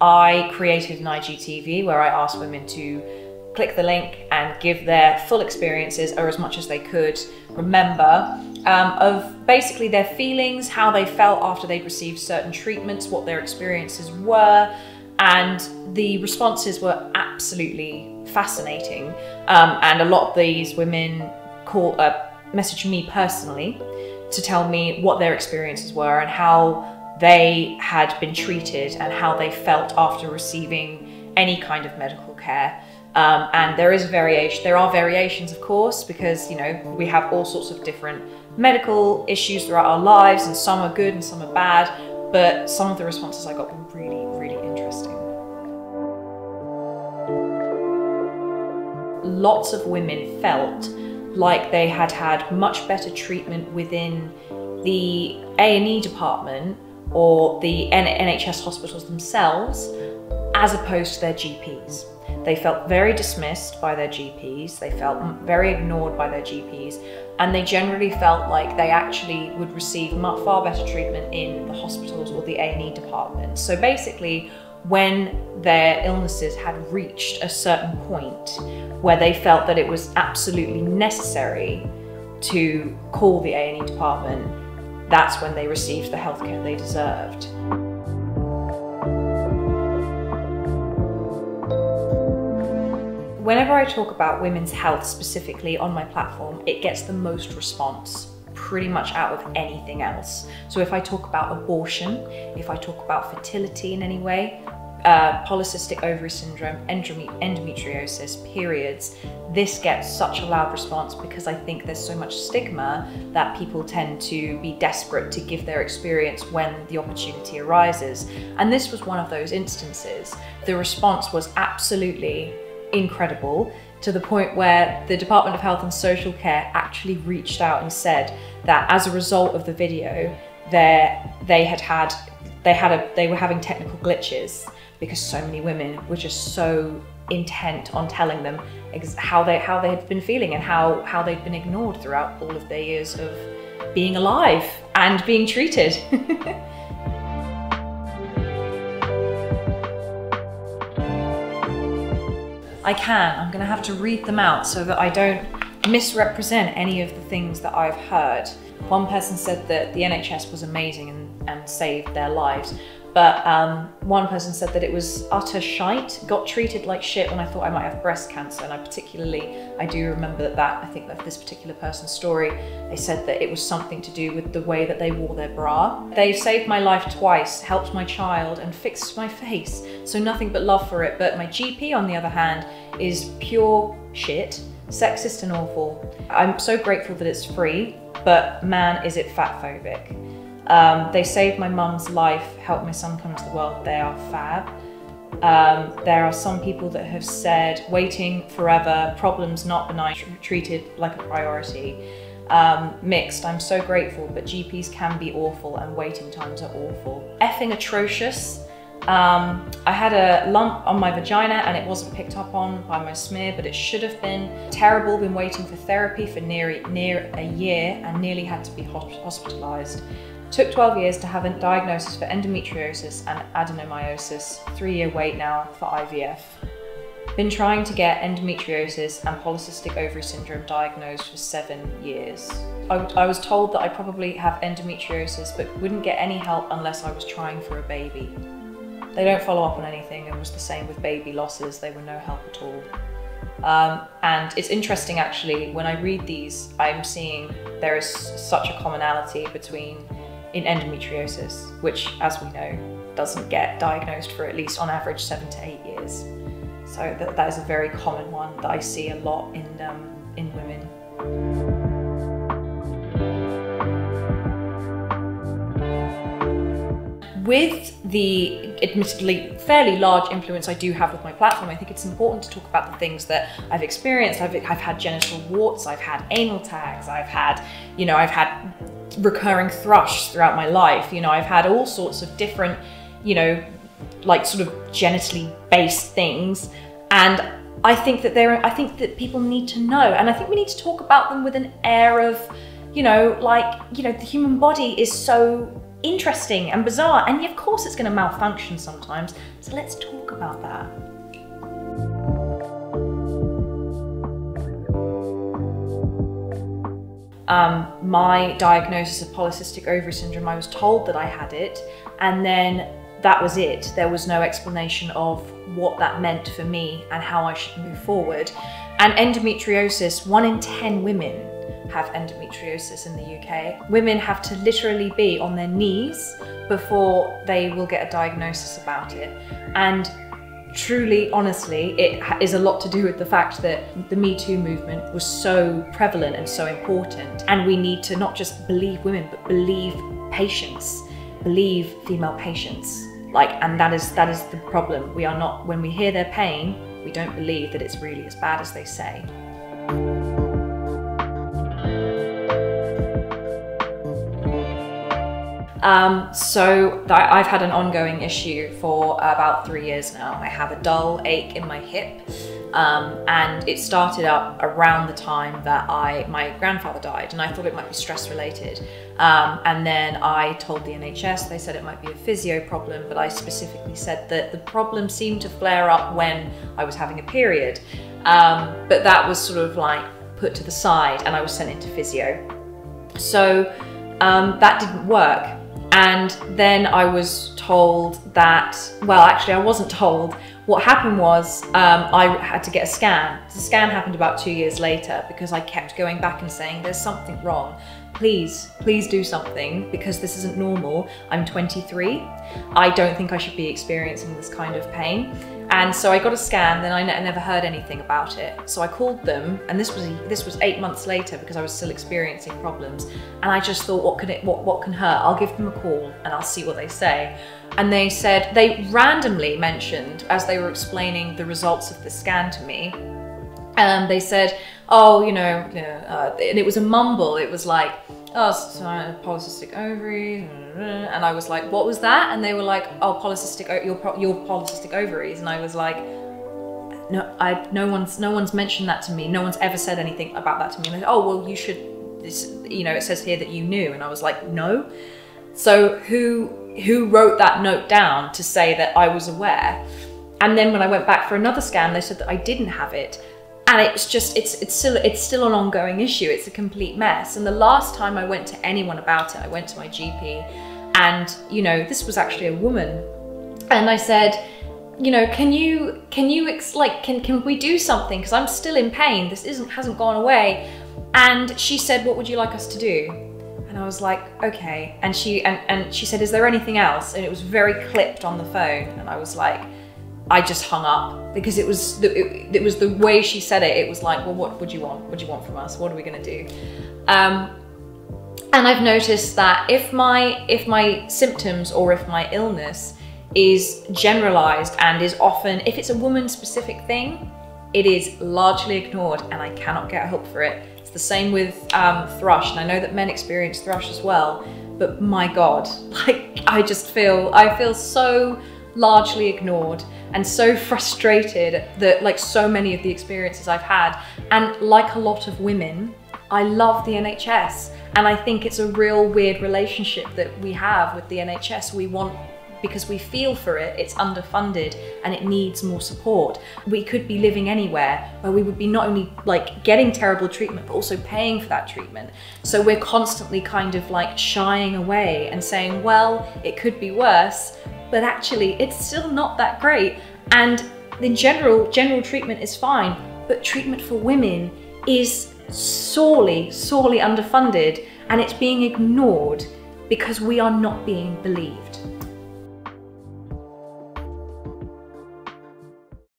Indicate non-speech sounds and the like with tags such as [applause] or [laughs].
I created an IGTV where I asked women to click the link and give their full experiences or as much as they could remember um, of basically their feelings, how they felt after they'd received certain treatments, what their experiences were, and the responses were absolutely fascinating. Um, and a lot of these women call uh, message me personally to tell me what their experiences were and how they had been treated and how they felt after receiving any kind of medical care. Um, and there is variation. There are variations, of course, because you know we have all sorts of different medical issues throughout our lives, and some are good and some are bad. But some of the responses I got were really, really interesting. Lots of women felt like they had had much better treatment within the A&E department or the NHS hospitals themselves as opposed to their GPs. They felt very dismissed by their GPs, they felt very ignored by their GPs, and they generally felt like they actually would receive far better treatment in the hospitals or the A&E department. So basically, when their illnesses had reached a certain point where they felt that it was absolutely necessary to call the A&E department, that's when they received the healthcare they deserved. Whenever I talk about women's health specifically on my platform, it gets the most response pretty much out of anything else. So if I talk about abortion, if I talk about fertility in any way, uh, polycystic ovary syndrome, endometriosis, periods, this gets such a loud response because I think there's so much stigma that people tend to be desperate to give their experience when the opportunity arises. And this was one of those instances. The response was absolutely incredible to the point where the Department of Health and Social Care actually reached out and said that as a result of the video, they had had they had a they were having technical glitches because so many women were just so intent on telling them how they how they had been feeling and how how they'd been ignored throughout all of their years of being alive and being treated. [laughs] I can. I'm going to have to read them out so that I don't misrepresent any of the things that I've heard. One person said that the NHS was amazing and, and saved their lives. But um, one person said that it was utter shite, got treated like shit when I thought I might have breast cancer. And I particularly, I do remember that, that I think that this particular person's story, they said that it was something to do with the way that they wore their bra. They saved my life twice, helped my child and fixed my face. So nothing but love for it. But my GP, on the other hand, is pure shit, sexist and awful. I'm so grateful that it's free, but man, is it fat phobic. Um, they saved my mum's life, helped my son come to the world. They are fab. Um, there are some people that have said waiting forever, problems not benign, treated like a priority. Um, mixed, I'm so grateful, but GPs can be awful and waiting times are awful. Effing atrocious. Um, I had a lump on my vagina and it wasn't picked up on by my smear, but it should have been. Terrible, been waiting for therapy for near, near a year and nearly had to be hospitalised. Took 12 years to have a diagnosis for endometriosis and adenomyosis, three year wait now for IVF. Been trying to get endometriosis and polycystic ovary syndrome diagnosed for seven years. I, I was told that I probably have endometriosis but wouldn't get any help unless I was trying for a baby. They don't follow up on anything and was the same with baby losses, they were no help at all. Um, and it's interesting actually, when I read these, I'm seeing there is such a commonality between in endometriosis, which, as we know, doesn't get diagnosed for at least on average seven to eight years. So that, that is a very common one that I see a lot in, um, in women. With the admittedly fairly large influence I do have with my platform, I think it's important to talk about the things that I've experienced. I've, I've had genital warts, I've had anal tags, I've had, you know, I've had recurring thrush throughout my life. You know, I've had all sorts of different, you know, like sort of genitally based things. And I think that there, I think that people need to know. And I think we need to talk about them with an air of, you know, like, you know, the human body is so interesting and bizarre. And of course, it's going to malfunction sometimes. So let's talk about that. Um, my diagnosis of polycystic ovary syndrome, I was told that I had it, and then that was it. There was no explanation of what that meant for me and how I should move forward. And endometriosis, one in 10 women have endometriosis in the UK. Women have to literally be on their knees before they will get a diagnosis about it. And truly, honestly, it is a lot to do with the fact that the Me Too movement was so prevalent and so important. And we need to not just believe women, but believe patients, believe female patients. Like, and that is that is the problem. We are not when we hear their pain, we don't believe that it's really as bad as they say. Um, so I've had an ongoing issue for about three years now. I have a dull ache in my hip. Um, and it started up around the time that I my grandfather died, and I thought it might be stress related. Um, and then I told the NHS, they said it might be a physio problem, but I specifically said that the problem seemed to flare up when I was having a period. Um, but that was sort of like put to the side, and I was sent into physio. So um, that didn't work. And then I was told that, well, actually, I wasn't told. What happened was um, I had to get a scan. The scan happened about two years later because I kept going back and saying, there's something wrong. Please, please do something because this isn't normal. I'm 23. I don't think I should be experiencing this kind of pain. And so I got a scan, then I never heard anything about it. So I called them, and this was this was eight months later because I was still experiencing problems. And I just thought, what can it, what what can hurt? I'll give them a call and I'll see what they say. And they said they randomly mentioned as they were explaining the results of the scan to me. Um, they said, oh, you know, you know uh, and it was a mumble. It was like, oh, sorry, polycystic ovaries, and I was like, what was that? And they were like, oh, polycystic, your your polycystic ovaries, and I was like, no, I no one's no one's mentioned that to me. No one's ever said anything about that to me. And like, oh, well, you should. This, you know, it says here that you knew, and I was like, no. So who who wrote that note down to say that I was aware? And then when I went back for another scan, they said that I didn't have it and it's just it's it's still it's still an ongoing issue. It's a complete mess. And the last time i went to anyone about it i went to my gp and you know this was actually a woman. And i said you know can you can you like can can we do something? Because i'm still in pain. This isn't hasn't gone away. And she said what would you like us to do? And i was like okay. And she and, and she said is there anything else? And it was very clipped on the phone. And i was like I just hung up because it was the, it, it, was the way she said it. It was like, well, what would you want? What do you want from us? What are we going to do? Um, and I've noticed that if my if my symptoms or if my illness is generalized and is often if it's a woman specific thing, it is largely ignored and I cannot get help for it. It's the same with um, thrush, and I know that men experience thrush as well. But my God, [laughs] like I just feel I feel so largely ignored and so frustrated that like so many of the experiences I've had and like a lot of women I love the NHS and I think it's a real weird relationship that we have with the NHS we want because we feel for it, it's underfunded and it needs more support. We could be living anywhere where we would be not only like getting terrible treatment, but also paying for that treatment. So we're constantly kind of like shying away and saying, well, it could be worse, but actually it's still not that great. And in general, general treatment is fine, but treatment for women is sorely, sorely underfunded and it's being ignored because we are not being believed.